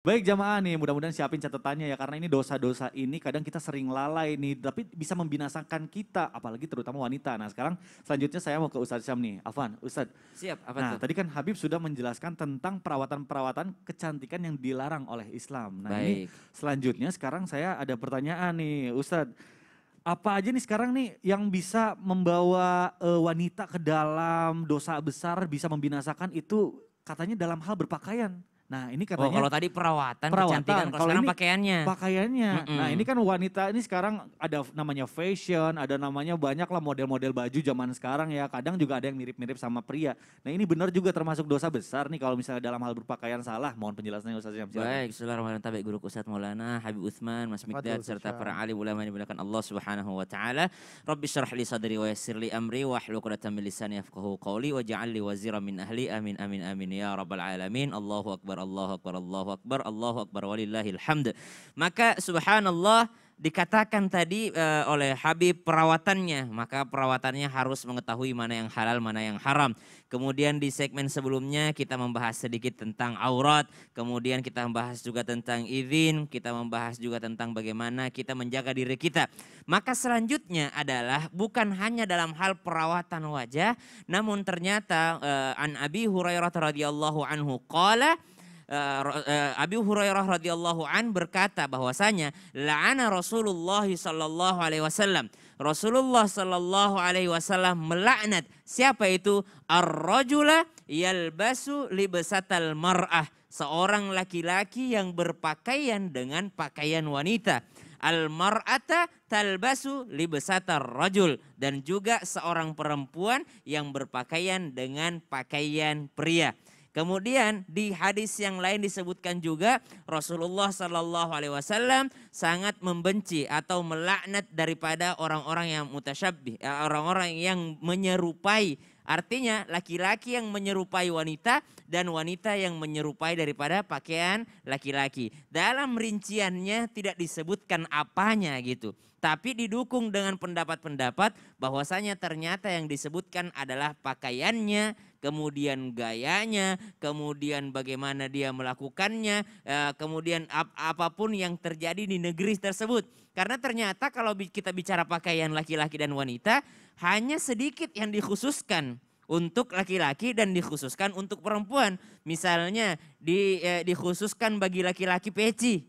Baik jamaah nih, mudah-mudahan siapin catatannya ya karena ini dosa-dosa ini kadang kita sering lalai nih, tapi bisa membinasakan kita, apalagi terutama wanita. Nah sekarang selanjutnya saya mau ke Ustadz Syam nih, Afan, Ustadz. Siap, apa nah, tuh? tadi kan Habib sudah menjelaskan tentang perawatan-perawatan kecantikan yang dilarang oleh Islam. Nah ini Baik. selanjutnya sekarang saya ada pertanyaan nih, Ustadz. Apa aja nih sekarang nih yang bisa membawa eh, wanita ke dalam dosa besar, bisa membinasakan itu katanya dalam hal berpakaian. Nah ini Oh, katanya kalau tadi perawatan, Perawatan, kecantikan, kalau kalau sekarang ini pakaiannya. pakaiannya. Mm-mm. Nah ini kan wanita ini sekarang ada namanya fashion, ada namanya banyak lah model-model baju zaman sekarang ya. Kadang juga ada yang mirip-mirip sama pria. Nah ini benar juga termasuk dosa besar nih kalau misalnya dalam hal berpakaian salah. Mohon penjelasannya Ustaz Syam. silakan. Baik, Bismillahirrahmanirrahim. Tabi guru Ustaz Maulana Habib Utsman, Mas Mikdad serta para alim ulama yang dimuliakan Allah Subhanahu wa taala. Rabbi syrah li sadri wa yassir li amri wa hlul 'uqdatam min lisani yafqahu qawli waj'al li wazira min ahli amin amin amin ya rabbal alamin. Allahu akbar Allahu akbar Allahu akbar Allahu akbar walillahil hamd. Maka subhanallah dikatakan tadi eh, oleh Habib perawatannya, maka perawatannya harus mengetahui mana yang halal, mana yang haram. Kemudian di segmen sebelumnya kita membahas sedikit tentang aurat, kemudian kita membahas juga tentang izin, kita membahas juga tentang bagaimana kita menjaga diri kita. Maka selanjutnya adalah bukan hanya dalam hal perawatan wajah, namun ternyata eh, an Abi Hurairah radhiyallahu anhu qala Abi Hurairah radhiyallahu an berkata bahwasanya la'ana Rasulullah sallallahu alaihi wasallam. Rasulullah sallallahu alaihi wasallam melaknat siapa itu ar-rajula yalbasu libasatal mar'ah, seorang laki-laki yang berpakaian dengan pakaian wanita. Al-mar'ata talbasu libasatar rajul dan juga seorang perempuan yang berpakaian dengan pakaian pria. Kemudian di hadis yang lain disebutkan juga Rasulullah Shallallahu Alaihi Wasallam sangat membenci atau melaknat daripada orang-orang yang mutasyabih, eh, orang-orang yang menyerupai. Artinya laki-laki yang menyerupai wanita dan wanita yang menyerupai daripada pakaian laki-laki. Dalam rinciannya tidak disebutkan apanya gitu. Tapi didukung dengan pendapat-pendapat bahwasanya ternyata yang disebutkan adalah pakaiannya, kemudian gayanya, kemudian bagaimana dia melakukannya, eh, kemudian ap- apa pun yang terjadi di negeri tersebut. Karena ternyata kalau kita bicara pakaian laki-laki dan wanita, hanya sedikit yang dikhususkan untuk laki-laki dan dikhususkan untuk perempuan. Misalnya di, eh, dikhususkan bagi laki-laki peci.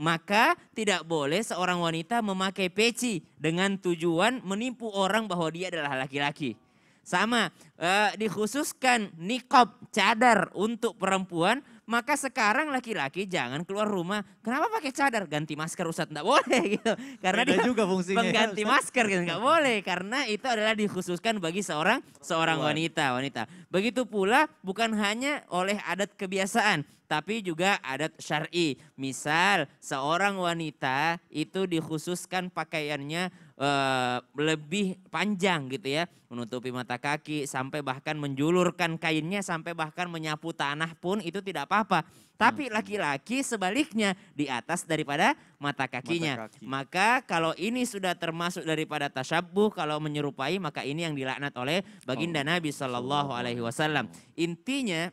Maka tidak boleh seorang wanita memakai peci dengan tujuan menipu orang bahwa dia adalah laki-laki. Sama eh, dikhususkan nikob cadar untuk perempuan, maka sekarang laki-laki jangan keluar rumah. Kenapa pakai cadar? Ganti masker Ustaz, enggak boleh gitu. Karena Beda dia juga fungsinya ya, pengganti masker gitu nggak boleh karena itu adalah dikhususkan bagi seorang seorang wanita wanita. Begitu pula bukan hanya oleh adat kebiasaan tapi juga adat syar'i. Misal seorang wanita itu dikhususkan pakaiannya eh, lebih panjang gitu ya, menutupi mata kaki sampai bahkan menjulurkan kainnya sampai bahkan menyapu tanah pun itu tidak apa-apa. Tapi laki-laki sebaliknya di atas daripada mata kakinya. kaki. Maka kalau ini sudah termasuk daripada tasyabuh, kalau menyerupai maka ini yang dilaknat oleh baginda Nabi Shallallahu Alaihi Wasallam. Intinya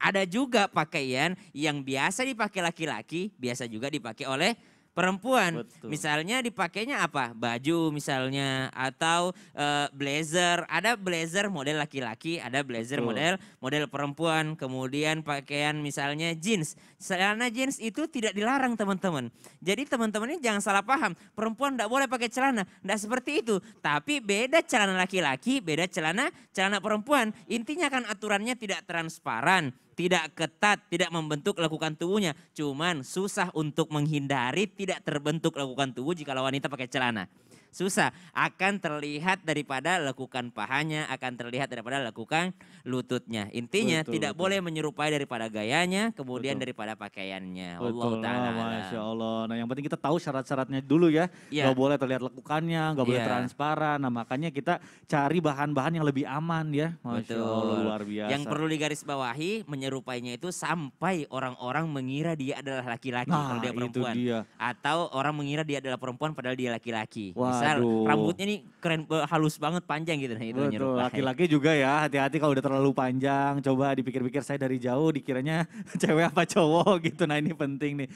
ada juga pakaian yang biasa dipakai laki-laki, biasa juga dipakai oleh perempuan. Betul. Misalnya dipakainya apa? Baju misalnya atau eh, blazer. Ada blazer model laki-laki, ada blazer Betul. model model perempuan. Kemudian pakaian misalnya jeans. Celana jeans itu tidak dilarang teman-teman. Jadi teman-teman ini jangan salah paham. Perempuan tidak boleh pakai celana. Tidak seperti itu. Tapi beda celana laki-laki, beda celana celana perempuan. Intinya kan aturannya tidak transparan tidak ketat, tidak membentuk lekukan tubuhnya. Cuman susah untuk menghindari tidak terbentuk lekukan tubuh jika wanita pakai celana. Susah, akan terlihat daripada lekukan pahanya, akan terlihat daripada lekukan lututnya. Intinya Betul, tidak betul. boleh menyerupai daripada gayanya, kemudian Betul. daripada pakaiannya. Allah Betul, taala. ah, alam. Masya Allah. Nah yang penting kita tahu syarat-syaratnya dulu ya. Gak boleh terlihat lekukannya, gak boleh Iya. transparan. Nah makanya kita cari bahan-bahan yang lebih aman ya. Masya Betul. Allah luar biasa. Yang perlu digarisbawahi menyerupainya itu sampai orang-orang mengira dia adalah laki-laki Nah kalau dia itu perempuan. dia. Atau orang mengira dia adalah perempuan padahal dia laki-laki. Wah besar, Waduh. rambutnya nih keren eh, halus banget panjang gitu nah itu Betul, laki-laki juga ya hati-hati kalau udah terlalu panjang. Coba dipikir-pikir saya dari jauh dikiranya cewek apa cowok gitu. Nah ini penting nih.